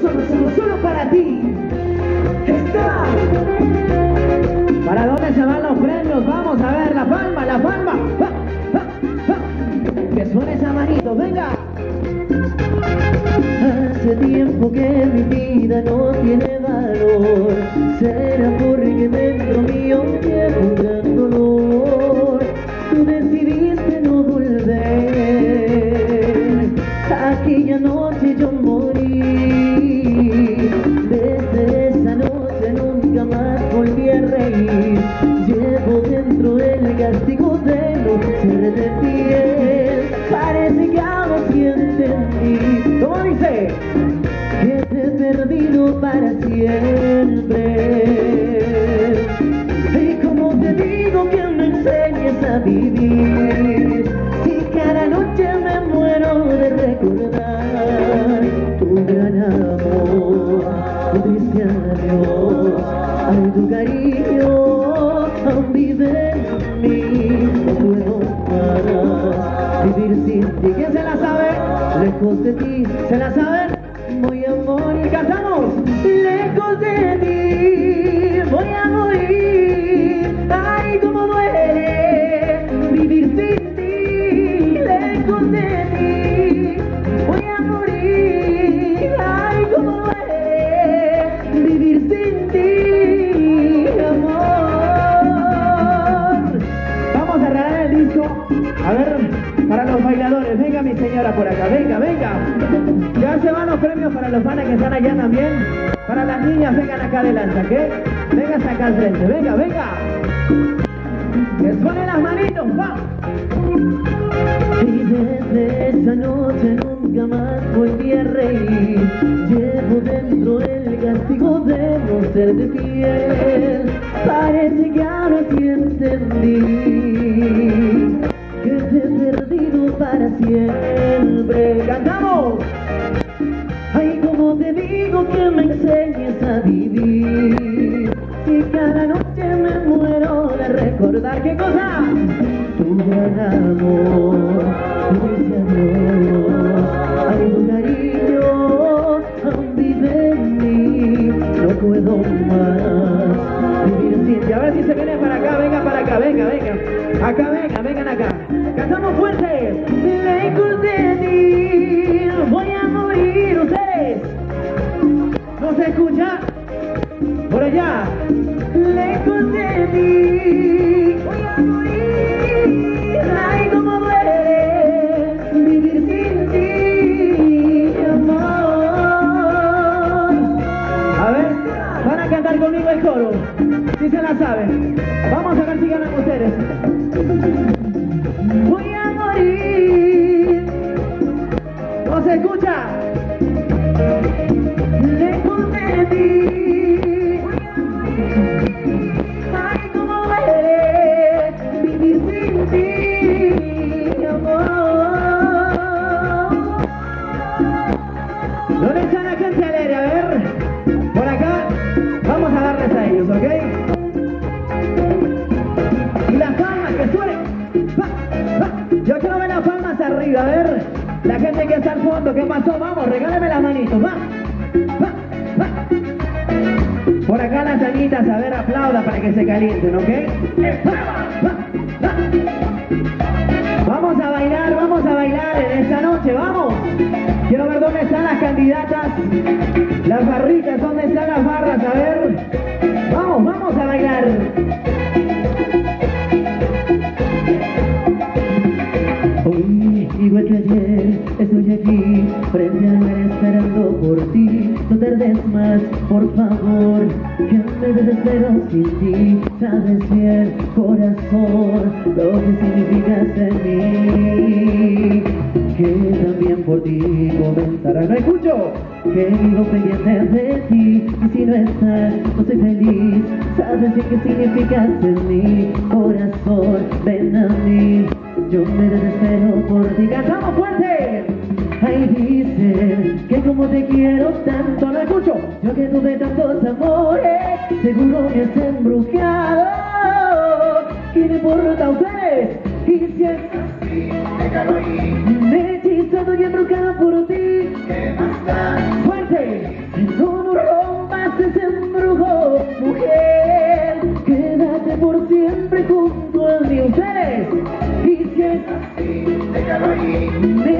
solo, solo, solo para ti. Está. ¿Para dónde se van los premios? Vamos a ver la palma, la palma. Que suene esa manito, venga. Hace tiempo que mi vida no tiene valor. Será porque dentro mío que te he perdido para siempre. Y como te digo que me enseñes a vivir, si cada noche me muero de recordar tu gran amor, tu dice adiós, ay tu cariño aún vive en mí, no puedo vivir sin ti. ¿Quién se la sabe? Lejos de ti, ¿Se la saben? voy a morir. Y cantamos. Lejos de ti, señora por acá. Venga, venga. Ya se van los premios para los panes que están allá también. Para las niñas, vengan acá adelante, ¿ok? Vengan acá al frente. Venga, venga. Que suenen las manitos. Va. Y desde esa noche nunca más volví a reír. Llevo dentro el castigo de no ser de fiel. Parece que ahora sí entendí he perdido para siempre. ¡Cantamos! Ay, como te digo que me enseñes a vivir. Si cada noche me muero de recordar qué cosa. Tu gran amor, dice adiós. Ay, tu cariño puedo más vivir sin ti. A ver si se viene para acá. Venga para acá. Venga, venga. Acá, venga, vengan acá. ¡Cantamos fuerte! Lejos de conmigo el coro. Si se la saben. Vamos a ver si ganan ustedes. Voy a morir. ¿No se escucha? Lejos de ti. Ay, cómo duele vivir sin ti, amor. ¿Qué pasó? Vamos, regáleme las manitos. Va, va, va. Por acá las anitas, a ver, aplauda para que se calienten, ¿ok? Va. Vamos a bailar, vamos a bailar en esta noche, vamos. Quiero ver dónde están las candidatas, las barritas, dónde están las barras, a ver. Vamos, vamos a bailar. Ti. No tardes más, por favor, que me desespero sin ti. Sabes bien, corazón, lo que significas en mí. Que también por ti comenzará, no escucho, que vivo pendiente de ti. Y si no estás, no soy feliz. Sabes bien qué significas en mí, corazón, ven a mí. Yo me desespero por ti. ¡Cantamos fuerte! Ahí dice que como te quiero tanto, no escucho. Yo que tuve tantos amores, seguro me has embrujado. ¿Qué le importa a ustedes? Y si es así, déjalo. Me he hechizado y embrujado por ti. ¿Qué más da? Fuerte, si no nos rompas ese embrujo, mujer. Quédate por siempre junto a mí, ustedes. Y si es así, déjalo ahí.